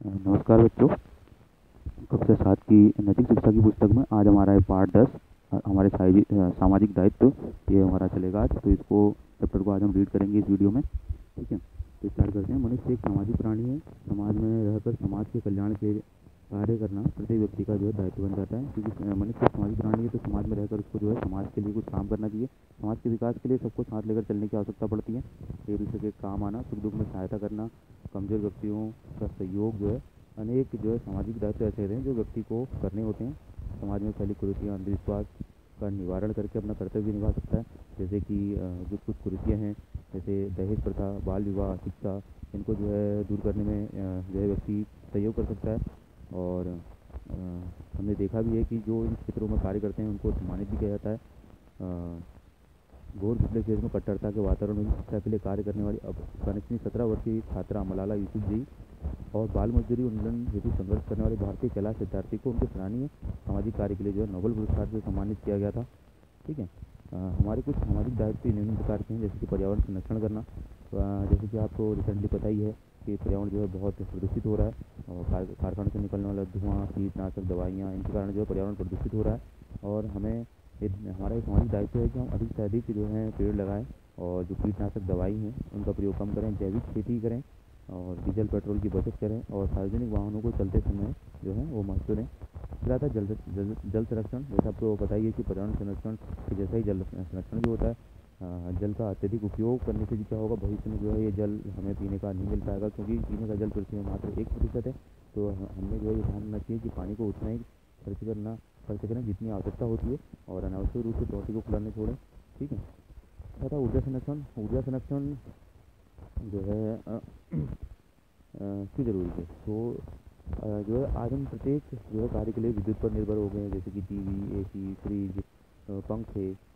नमस्कार बच्चों। कक्षा सात की नैतिक शिक्षा की पुस्तक में आज हमारा है पार्ट दस हमारे सामाजिक दायित्व, ये हमारा चलेगा आज। तो इसको चैप्टर को आज हम रीड करेंगे इस वीडियो में, ठीक है? तो स्टार्ट करते हैं। मनुष्य एक सामाजिक प्राणी है। समाज में रहकर समाज के कल्याण के कार्य करना प्रत्येक व्यक्ति का जो है दायित्व बन जाता है। क्योंकि मनुष्य सामाजिक प्राणी है तो समाज में रहकर उसको जो है समाज के लिए कुछ काम करना चाहिए। समाज के विकास के लिए सबको साथ लेकर चलने की आवश्यकता पड़ती है। एक दूसरे के काम आना, सुख दुख में सहायता करना, कमज़ोर व्यक्तियों का सहयोग जो है, अनेक जो है सामाजिक दायित्व ऐसे हैं जो व्यक्ति को करने होते हैं। समाज में फैली कुरीतियाँ, अंधविश्वास का निवारण करके अपना कर्तव्य निभा सकता है। जैसे कि जो कुछ कुरीतियाँ हैं, जैसे दहेज प्रथा, बाल विवाह, शिक्षा, इनको जो है दूर करने में जो है व्यक्ति सहयोग कर सकता है। और आ, हमने देखा भी है कि जो इन क्षेत्रों में कार्य करते हैं उनको सम्मानित भी किया जाता है। घोर पिछले क्षेत्र में कट्टरता के वातावरण में शिक्षा के लिए कार्य करने वाली अब अफगानिस्तानी सत्रह वर्षीय छात्रा मलाला यूसुफ जी और बाल मजदूरी उन्मूलन हेतु संघर्ष करने वाले भारतीय कैलाश सिद्धार्थी को उनके सराहनीय सामाजिक कार्य के लिए जो है नोबल पुरस्कार से सम्मानित किया गया था। ठीक है? हमारे कुछ सामाजिक दायित्व निम्न प्रकार के हैं जैसे कि पर्यावरण संरक्षण करना। जैसे कि आपको रिसेंटली पता ही है कि पर्यावरण जो है बहुत प्रदूषित हो रहा है और कारखानों से निकलने वाला धुआँ, कीटनाशक, दवाइयाँ, इनके कारण जो है पर्यावरण प्रदूषित हो रहा है। और हमें हमारा एक सामाजिक दायित्व है कि हम अधिक से अधिक जो है पेड़ लगाएँ और जो कीटनाशक दवाई हैं, उनका प्रयोग कम करें, जैविक खेती करें और डीजल पेट्रोल की बचत करें और सार्वजनिक वाहनों को चलते समय जो है वो महत्व दें। फिर आता है जल जल संरक्षण, जैसे आपको पता ही है कि पर्यावरण संरक्षण जैसा ही जल संरक्षण भी होता है जल का अत्यधिक उपयोग करने से क्या होगा। भविष्य में जो है ये जल हमें पीने का नहीं मिल पाएगा, क्योंकि पीने का जल पृथ्वी में मात्र एक प्रतिशत है। तो हमें जो है ध्यान रखना चाहिए कि पानी को उतना ही खर्च करना, खर्च करें जितनी आवश्यकता होती है और अनावश्यक रूप से टोटी को खुलाने छोड़ें, ठीक है? तथा ऊर्जा संरक्षण ऊर्जा संरक्षण जो है की ज़रूरी है? तो जो है आज हम प्रत्येक जो है कार्य के लिए विद्युत पर निर्भर हो गए हैं, जैसे कि टीवी, एसी, फ्रिज पंखे है है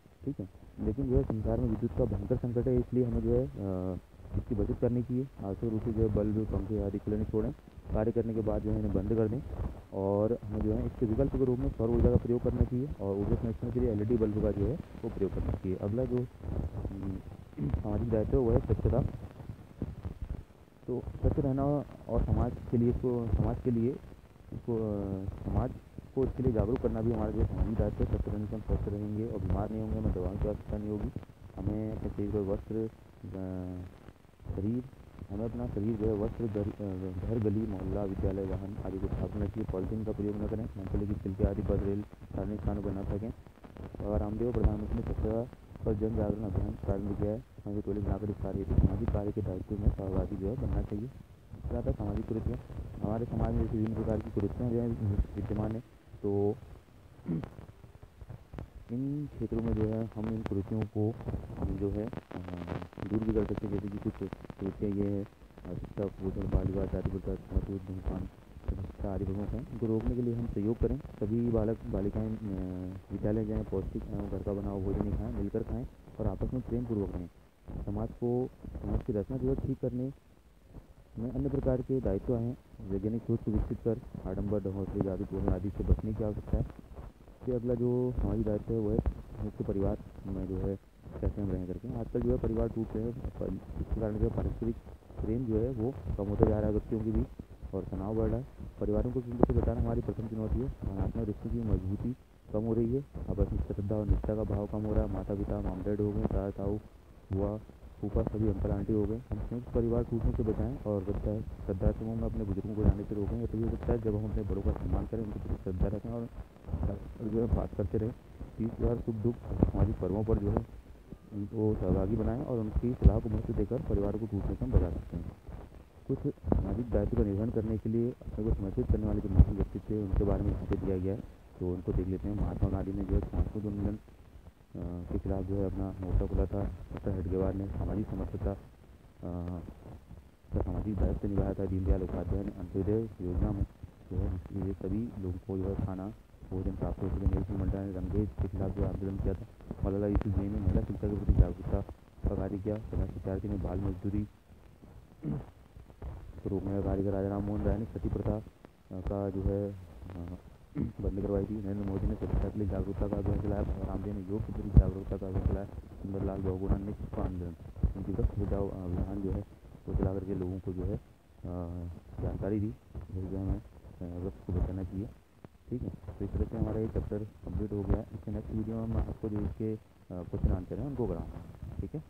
संसार में का भयंकर संकट है, इसलिए हमें जो है इसकी बचत करनी चाहिए। आवश्यक रूप से जो है, बल्ब, पंखे आदि खुले छोड़ें। कार्य करने के बाद जो है, इन्हें बंद कर दें। और हमें जो है, इसके विकल्प के रूप में सौर ऊर्जा का प्रयोग करना चाहिए और ऊर्जा संरक्षण के लिए एलईडी बल्ब का जो है, वो प्रयोग करना चाहिए। अगला जो सामाजिक दायित्व वो है स्वच्छता। तो स्वच्छ रहना और समाज के लिए इसको, समाज के लिए इसको समाज को इसके लिए जागरूक करना भी हमारा जो सामाजिक दायित्व है। स्वच्छ रहने से हम स्वस्थ रहेंगे और बीमार नहीं होंगे, हमें दवाओं की आवश्यकता नहीं होगी। हमें शरीर को वस्त्र शरीर, हमें अपना शरीर जो है, वस्त्र घर, गली, मोहल्ला, विद्यालय, वाहन आदि को साफ़ रखना चाहिए पॉलिथीन का प्रयोग न करें। मूँगफली की छिलके आदि बस रेल सार्वजनिक स्थानों पर न फेंकें और रामदेव प्रधानमंत्री ने स्वच्छता पर जन जागरण अभियान प्रारंभ किया है। हमें नागरिक कार्य सामाजिक कार्य के दायित्व में सहभागी जो है बनना चाहिए। ज़्यादा सामाजिक कुरीतियाँ, हमारे समाज में विभिन्न प्रकार की कुरीतियाँ जो है, विद्यमान है। तो इन क्षेत्रों में जो है, हम इन कुरीतियों को जो है दूर भी कर सकते हैं। जैसे कि कुछ कुरीतियाँ ये है शिक्षा पोषण बाल विवाह जाति प्रथा धूमपान शिक्षा आदि प्रमुख हैं। इनको रोकने के लिए हम सहयोग करें। सभी बालक, बालिकाएँ विद्यालय जाएँ, पौष्टिक घर का बनाओ, भोजन खाएँ, मिलकर खाएँ और आपस में प्रेम पूर्वक रहें। समाज को, समाज की रचना जो है ठीक करने में अन्य प्रकार के दायित्व हैं। वैज्ञानिक सोच को विकसित कर आडम्बर ढहौसले जादू टोने आदि से बचने की आवश्यकता है। फिर अगला जो हमारी दायित्व है, वो है मुख्य परिवार। में जो है, कैसे हम रहें करके आजकल जो है, परिवार टूट रहे हैं। इसके कारण जो है पारस्परिक प्रेम जो है, वो कम होता जा रहा है व्यक्तियों के बीच और तनाव बढ़ रहा है। परिवारों को किसी से बचाना हमारी प्रथम चुनौती है। भावनात्मक रिश्तों की मजबूती कम हो रही है। आपस में श्रद्धा और निष्ठा का भाव कम हो रहा है। माता पिता माम डैड हो गए ताया ताऊ हुआ ऊपर सभी अंकल आंटी हो गए। हम संयुक्त परिवार टूटने से बचाएँ और वृद्धाश्रमों में अपने बुज़ुर्गों को जाने से रोकें। या तभी हो सकता है जब हम अपने बड़ों का सम्मान करें, उनके प्रति श्रद्धा रखें और जो है बात करते रहें। तीस त्यौहार सुख दुख सामाजिक पर्वों पर जो है, उनको सहभागी बनाएँ और उनकी सलाह को महत्व देकर परिवार को टूटने से हम बचा सकते हैं। कुछ सामाजिक दायित्व का निर्वहन करने के लिए अपने को समर्पित करने वाले जो महान व्यक्ति थे, उनके बारे में यहाँ दिया गया है तो उनको देख लेते हैं। महात्मा गांधी ने जो है सांस्कृतिक उन्मूलन के खिलाफ जो है अपना मोर्चा खोला था डॉक्टर हेडगेवार ने सामाजिक समर्थता का सामाजिक दायित्व निभाया था, दीनदयाल उपाध्याय ने अंत्योदय योजना में, जो है ये सभी लोगों को जो है खाना, भोजन प्राप्त हो सके नेहरू मंडल ने रंगेज के खिलाफ जो आंदोलन किया था, मौलाना यूसुफ जैन ने महिला शिक्षा के प्रति जागरूकता का कार्य किया कला शिक्षार्थी ने बाल मजदूरी को रोकने का कार्य किया राजा राम मोहन राय ने सती प्रथा का जो है बंद करवाई थी। नरेंद्र मोदी ने स्वच्छता के लिए जागरूकता का अभियान चलाया रामदेव ने योग के प्रति जागरूकता का अभियान चलाया सुंदरलाल बहुगुणा ने चिपका आंदोलन उनकी वृक्ष बचाओ अभियान जो है, वो चला करके लोगों को जो है जानकारी दी। फिर जो हमें वक्त को बचाना चाहिए ठीक है? तो इस तरह से हमारा ये चैप्टर कंप्लीट हो गया। इसके नेक्स्ट वीडियो में मैं आपको जो इसके क्वेश्चन आंसर हैं, उनको कराऊँगा। ठीक है?